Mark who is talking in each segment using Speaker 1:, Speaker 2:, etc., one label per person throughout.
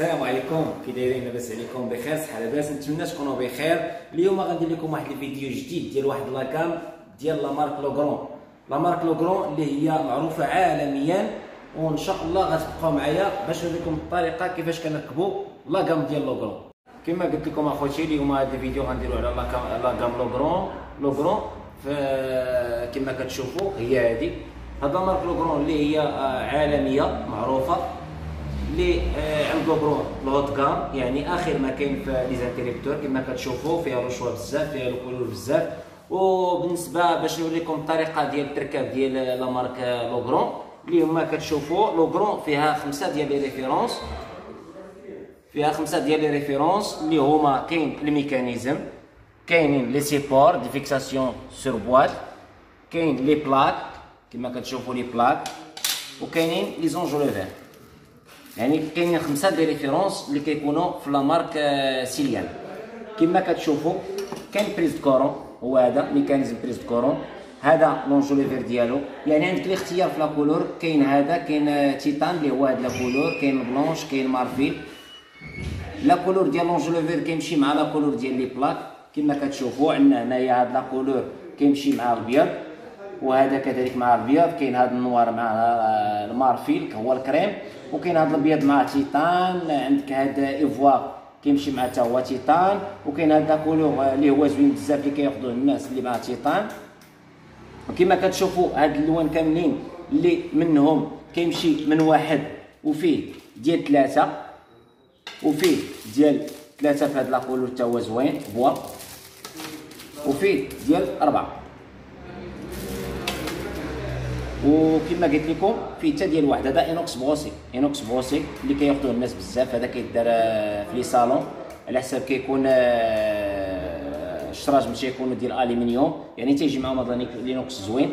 Speaker 1: السلام عليكم. كي دايرين لاباس عليكم بخير صحة لاباس. نتمنى تكونوا بخير. اليوم غندير لكم واحد الفيديو جديد ديال واحد la gamme ديال la marque Legrand la marque Legrand اللي هي معروفة عالميا وإن شاء الله غتبقاو معايا باش نوريكم الطريقة كيفاش كنركبوا la gamme ديال Legrand كما قلت لكم أخوتي اليوم هذا الفيديو غنديرو على la gamme Legrand Legrand كما كتشوفوا هي هذه هذا marque Legrand اللي هي عالمية معروفة. اللي آه، عند Legrand ال haut de gamme يعني آخر ما كاين في les interrupteurs كما كتشوفوا فيها les choix بزاف فيها ال couleur بزاف. وبالنسبة باش نوريكم الطريقة ديال التركاب ديال la marque Legrand اللي هما كتشوفوا Legrand فيها خمسة ديال les références. فيها خمسة ديال les références اللي هما كاين ال mécanisme كاينين les supports de fixation sur boîte كاين les plaques كما كتشوفوا les plaques وكاينين les enjoliveurs يعني كاينين خمسة des références اللي كيكونوا في la marque آه، Céliane. كما كتشوفوا كاين prise courant هو هذا mécanisme prise courant هذا l'enjoliveur ديالو. يعني عندك الاختيار في la couleur كاين هذا كاين آه، titane اللي هو هذا la couleur كاين blanche كاين marfil la couleur ديال l'enjoliveur كيمشي مع la couleur ديال les plaques كما كتشوفوا عندنا هنايا هاد la couleur كيمشي مع الابيض وهذا كذلك مع الابيض كاين هذا ال noir مع ال marfil هو الكريم. وكاين هذا الابيض مع titane. عندك هذا ivoire كيمشي مع حتى هو titane. وكاين هذا couleur اللي هو زوين بزاف اللي كياخذوه الناس اللي مع titane. وكما كتشوفوا هاد الالوان كاملين اللي منهم كيمشي من واحد وفيه ديال ثلاثة وفيه ديال ثلاثة في هاد la couleur حتى هو زوين bois وفيه ديال أربعة. وكما قلت لكم فيه حتى ديال واحد هذا inox brossé. inox brossé اللي كياخذوه الناس بزاف هذا كيدار آه، في les salons على حساب كيكون آه، الشراجم ماشي يكونوا ديال الالومنيوم يعني تيجي معاهم هذا l'inox زوين.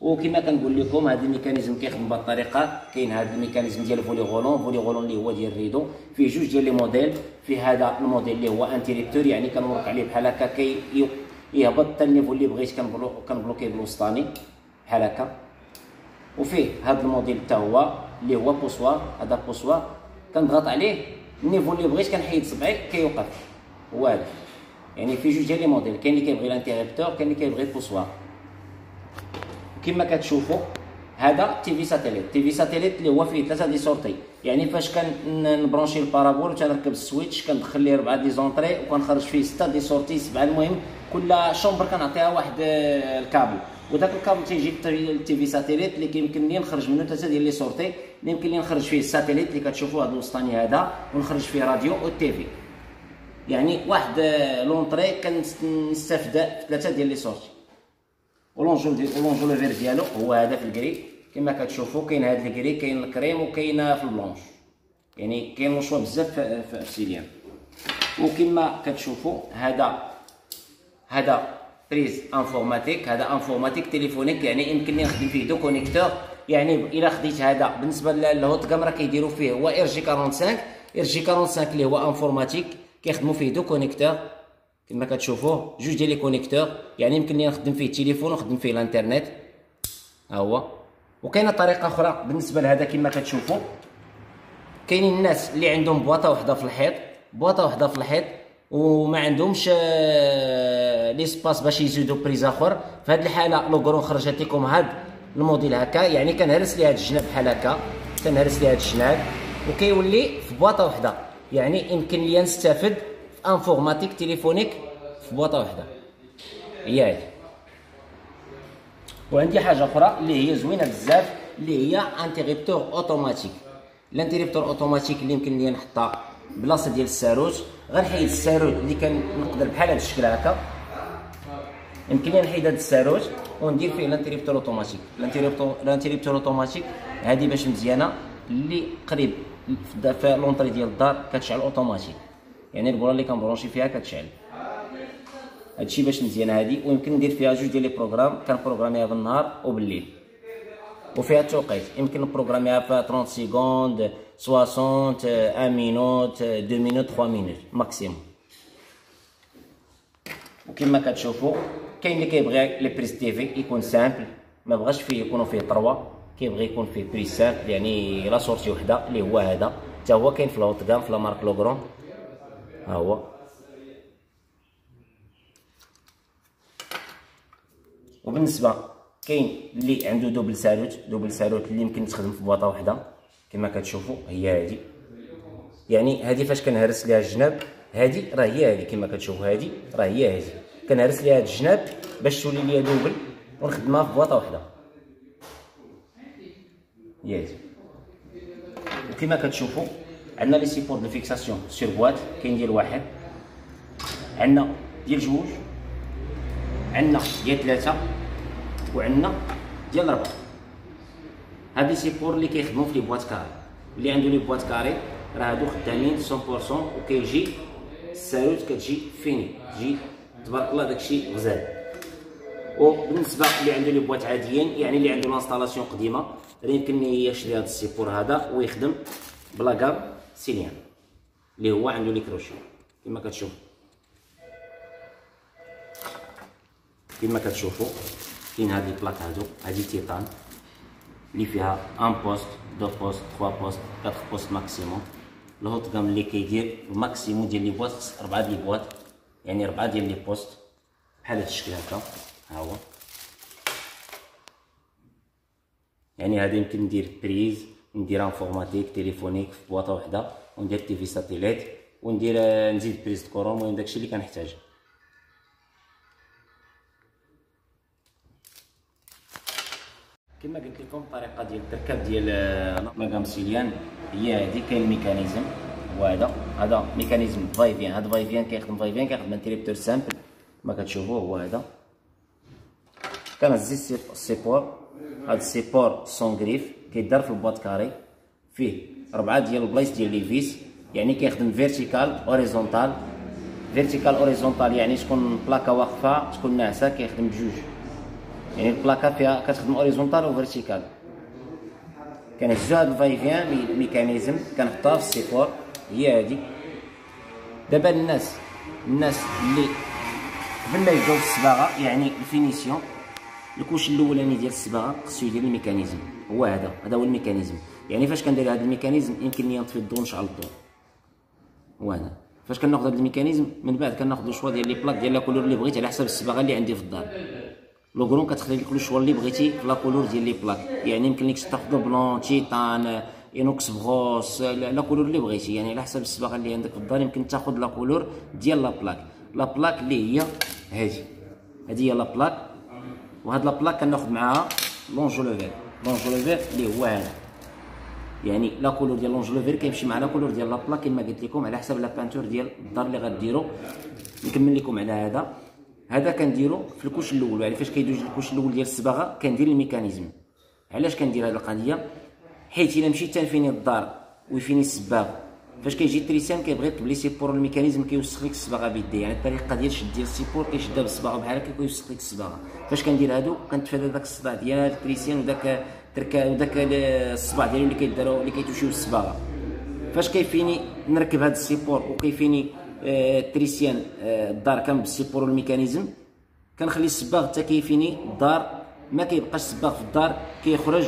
Speaker 1: وكما كنقول لكم هذا ال mécanisme كيخدم بهذه الطريقة كاين هذا ال mécanisme ديال volet roulant volet roulant اللي هو ديال ال rideau فيه جوج ديال les modèles. فيه هذا الموديل اللي هو interrupteur يعني كنورك عليه بحال هكا كي يهبط حتى ال niveau اللي بغيت كنبلوكيه بالوسطاني. بحال هكا. وفيه هذا الموديل حتى هو اللي هو poussoir هذا poussoir. كنضغط عليه ال niveau اللي بغيت كنحيد صبعي كيوقف. هو هذا يعني في جوج ديال les modèles كاين اللي كيبغي ال interrupteur كاين اللي كيبغي ال poussoir. كما كتشوفوا هذا TV satellite. TV satellite اللي هو فيه ثلاثة des sorties. يعني فاش كنبرونشي ال parabole وتنركب ال switch كندخل ليه اربعه des entrées وكنخرج فيه ستة des sorties سبعة. المهم كل chambre كنعطيها واحد الكابل. وداك الكابل تيجي ال TV satellite اللي كيمكن لي نخرج منه ثلاثة ديال les sorties اللي يمكن لي نخرج فيه ال satellite اللي كتشوفوا هذا الوسطاني هذا ونخرج فيه راديو و TV. يعني واحد l'entrée كنستافد في ثلاثة ديال les sorties. و l'enjo و l'enjoliveur ديالو هو هذا في ال gris كما كتشوفوا كاين هذا ال gris كاين الكريم وكاين في ال blanche يعني كاين ال choix بزاف في ال Céliane وكما كتشوفوا هذا هذا prise informatique هذا informatique téléphonique يعني يمكن لي نخدم فيه deux connecteurs يعني إلا خديت هذا. بالنسبة لل haut de gamme راه كيديروا فيه هو ار جي 45 ار جي 45 اللي هو informatique كيخدموا فيه deux connecteurs كما كتشوفوا جوج ديال les connecteurs يعني يمكن لي نخدم فيه التليفون ونخدم فيه الانترنت. ها هو. وكاينة طريقة أخرى بالنسبة لهذا كما كتشوفوا كاينين الناس اللي عندهم بواطة وحدة في الحيط. بواطة وحدة في الحيط. وما عندهمش آه، l'espace باش يزيدوا prise آخر. في هذه الحالة Legrand خرجت لكم هاد الموديل هكا يعني كنهرس لي هاد الجناب بحال هكا. كنهرس لي هاد الجناب. وكيولي في بواطة وحدة. يعني يمكن لي نستافد في informatique téléphonique في بواطة وحدة. هي هادي وعندي حاجة أخرى اللي هي زوينة بزاف اللي هي interrupteur automatique. ال interrupteur automatique اللي يمكن لي نحطها بلاصة ديال الساروت غنحيد الساروت اللي كنقدر بحال هذا الشكل هكا. يمكن لي نحيد هذا الساروت وندير فيه ال interrupteur automatique ال interrupteur automatique هذه باش مزيانة اللي قريب في l'entrée ديال الدار كتشعل أوتوماتيك. يعني البولة اللي كنبرونشي فيها كتشعل. هادشي باش مزيانة هادي ويمكن ندير فيها جوج ديال les programmes. كنبروغراميها بالنهار وبالليل. وفيها التوقيت. يمكن نبروغراميها في 30 secondes 60 1 minute 2 minutes 3 minutes maximum. وكما كتشوفوا كاين اللي كيبغي les prises TV يكون simple ما بغاش فيه يكونوا فيه 3 كيبغي يكون فيه prise simple يعني la sortie وحدة اللي هو هذا. حتى هو كاين في l'haut de gamme في la marque Legrand ها هو. وبالنسبة كاين اللي عنده double ساروت double ساروت اللي يمكن تخدم في بواطة واحدة كما كتشوفوا هي هذه يعني هذه فاش كنهرس ليها الجناب هذه راه هي هذه كما كتشوفوا هذه راه هي هذه كنهرس ليها هاد الجناب باش تولي ليا double ونخدمها في بواطة واحدة هي هذه وكما كتشوفوا عندنا les supports de fixation sur boîte كاين ديال واحد. عندنا ديال جوج. عندنا ديال ثلاثة وعندنا ديال ربعة. هاد les supports اللي كيخدموا في les boîtes carrées. اللي عنده les boîtes carrées راه هادو خدامين 100% وكيجي الساروت كتجي finie. تجي تبارك الله داكشي غزال. وبالنسبة اللي عنده les boîtes عاديين يعني اللي عنده l'installation قديمة راه يمكن يشري هذا ال support هذا ويخدم ب la gamme Céliane اللي هو عنده les crochets. كما كتشوف كما كتشوفوا كاين هاد ال plaques هادو؟ هادي titane اللي فيها un poste deux postes 3 postes 4 postes maximum ال haute gamme اللي كيدير ال maximum ديال les postes 4 ديال boîtes يعني 4 ديال les postes بحال هاد الشكل هكا. ها هو. يعني هذا يمكن ندير prise ندير informatique téléphonique في بواطة وحدة وندير TV satellite وندير نزيد prise courant المهم داكشي اللي كنحتاج. كما قلت لكم الطريقة ديال التركاب ديال la gamme Céliane هي هذه كاين ال mécanisme هو هذا هذا mécanisme va-et-vient هذا va-et-vient كيخدم va-et-vient كيخدم interrupteur simple. كما كتشوفوا هو هذا. كنهز ال support هاد ال support sans griffes كيدار في ال boîte carrée. فيه ربعة ديال البلايص ديال les vis يعني كيخدم vertical horizontal vertical horizontal يعني تكون بلاكا واقفة تكون ناعسة كيخدم بجوج يعني البلاكا فيها كتخدم horizontal و vertical كنهزو هاد ال va-et-vient mécanisme كنحطوها في ال support. هي هادي دابا الناس الناس اللي قبل ما يبداو الصباغة يعني ال finition ال couche الأولاني ديال الصباغة خصو يدير ال mécanisme. هو هذا هذا هو ال mécanisme. يعني فاش كندير هذا ال mécanisme يمكن لي نطفي الضوء نشعل الضوء هو هذا. فاش كناخذ هذا ال mécanisme من بعد كناخذ choix ديال les plaques ديال la couleur اللي بغيت على حسب الصباغة اللي عندي في الدار. Legrand كتخلي لك ال choix اللي بغيتي في la couleur ديال les plaques يعني يمكن لك تاخذ blanc titane inox brossé la couleur اللي بغيتي. يعني على حسب الصباغه اللي عندك في الدار يمكن تاخذ la couleur ديال la plaque. la plaque اللي هي هذه هذه هي la plaque. وهاد la plaque كناخذ معاها l'enjoliveur l'enjoliveur اللي هو هذا. يعني la couleur ديال l'enjoliveur كيمشي مع la couleur ديال la plaque كما قلت لكم على حسب la peinture ديال الدار اللي غديروا نكمل لكم على هذا. هذا كنديرو في ال couche الأول. يعني فاش كيدوز ال couche الأول ديال الصباغه كندير ال mécanisme. علاش كندير هذه القضية؟ حيت إلا مشيت تنفيني الدار ويفيني الصباغ فاش كيجي التريسيان كيبغي يطلب les supports ال mécanisme كيوسخ لك الصباغه بيديه يعني الطريقة ديال شد ديال ال support كيشدها بالصباغه بحال هكا كيوسخ لك الصباغه فاش كندير هادو؟ كنتفادى داك الصداع ديال التريسيان وداك تركا وداك الصباع ديالو اللي كيدارو اللي كيتوشيو الصباغه فاش كيفيني نركب هاد ال support وكيفيني آه التريسيان آه الدار كان بال support وال mécanisme كنخلي الصباغ حتى كيفيني الدار. ما كيبقاش الصباغ في الدار كيخرج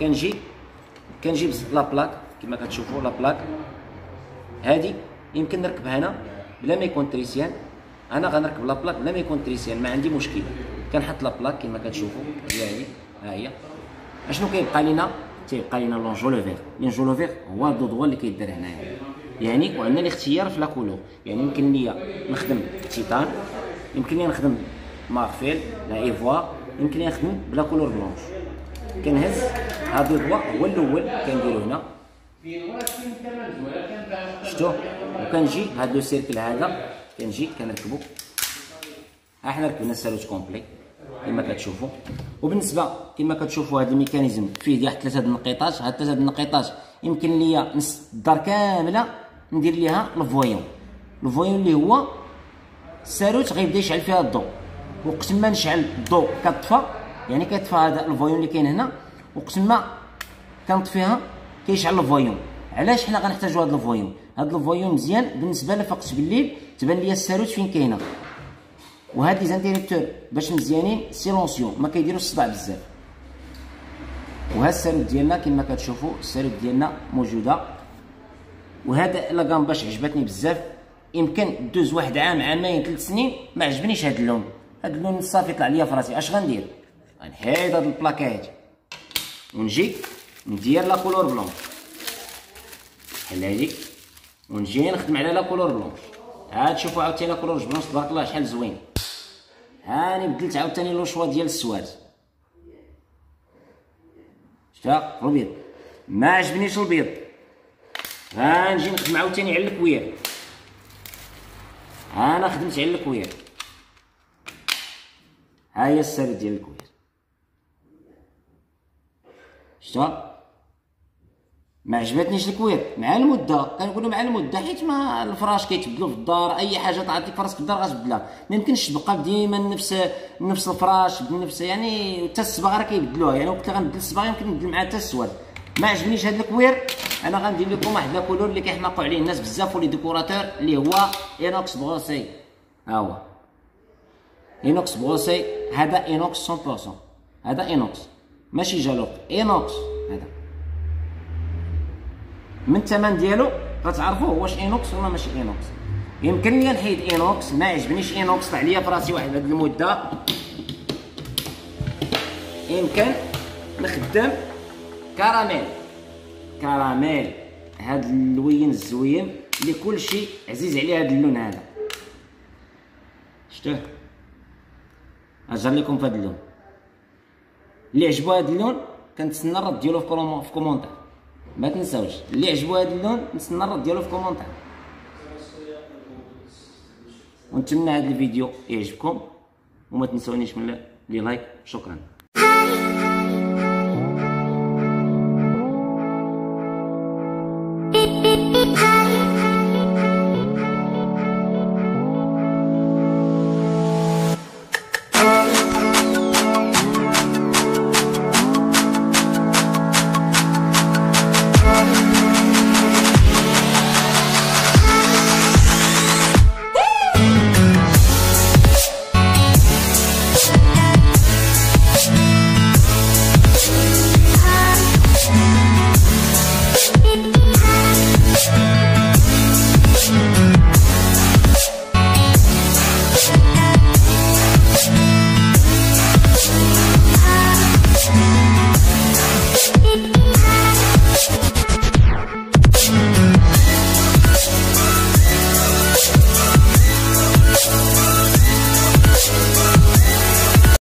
Speaker 1: كنجي كنجيب la plaque كما كتشوفوا la plaque. هادي يمكن نركبها هنا بلا ما يكون تريسيان. أنا غنركب la plaque بلا ما يكون تريسيان ما عندي مشكل. كنحط la plaque كما كتشوفوا هي هذه ها هي. أشنو كيبقى لينا؟ تيبقى لينا l'enjoliveur l'enjoliveur هو الضوضوه اللي كيدير هنايا. يعني وعندنا الاختيار في la couleur. يعني يمكن ليا نخدم titane يمكن لي نخدم مارفيل l'ivoire يمكن لي نخدم ب la couleur blanche كنهز هاد الضوء هو الأول كنديرو هنا. شفتوا وكنجي هاد le cercle هذا كنجي كنركبو ها حنا ركبنا الساروت complet كما كتشوفوا وبالنسبة كما كتشوفوا هذا ال mécanisme فيه ديال ثلاثة النقيطات هاد ثلاثة النقيطات يمكن ليا نص الدار كاملة ندير ليها ال voyant. ال voyant اللي هو الساروت غيبدا يشعل فيها الضوء. وقت ما نشعل الضوء كطفى يعني كيطفى هذا ال voyant اللي كاين هنا وقت ما كنطفيها كيشعل ال voyant. علاش حنا غنحتاجو هذا ال voyant؟ هذا ال voyant مزيان بالنسبة لفقت بالليل تبان ليا الساروت فين كاينة. وهاد les plaques مزيانين silencieux ما كيديروش الصداع بزاف. وها الساروت ديالنا كما كتشوفوا الساروت ديالنا موجودة. وهذا la plaque عجبتني بزاف. يمكن دوز واحد عام عامين ثلاث سنين ما عجبنيش هذا اللون. هذا اللون صافي طلع ليا في راسي. اش غندير؟ غنحيد هاد البلاكه هادي ونجي ندير la couleur blanche بحال هادي ونجي نخدم على la couleur blanche عاد شوفوا عاوتاني la couleur blanche تبارك الله شحال زوين هاني بدلت عاوتاني le choix ديال السواد شتا البيض ما عجبنيش البيض غنجي نخدم عاوتاني على ال cuir أنا خدمت على ال cuir ها هي السالة ديال ال cuir شتا ما عجبتنيش ال cuir مع المدة كنقولوا مع المدة حيت ما الفراش كيتبدلوا في الدار أي حاجة لك فراسك في الدار غتبدلها. ما يمكنش تبقى ديما نفس نفس الفراش بنفس يعني حتى الصباغ راه كيبدلوها يعني وقت اللي غنبدل الصباغ يمكن نبدل معاه حتى السواد. ما عجبنيش هذا ال cuir. أنا غندير لكم واحد la couleur اللي كيحماقوا عليه الناس بزاف و les décorateurs اللي هو inox brossé ها هو. inox brossé هذا inox 100% هذا inox. ماشي جالوب. inox هذا. من الثمن ديالو غتعرفوه واش inox ولا ماشي inox يمكن لي نحيد inox ما عجبنيش inox طلع ليا في راسي واحد هاد المدة. يمكن نخدم كراميل. كراميل. هاد اللوين الزوين اللي كلشي عزيز عليه هاد اللون هذا. شتوه أجر لكم في هاد اللون. اللي عجبو هاد اللون كنتسنى الرد ديالو في commentaire. ما تنساوش. اللي عجبو هاد اللون نتسنى الرد ديالو في commentaire. ونتمنى هاد الفيديو يعجبكم. وما تنسونيش من les likes. شكرا.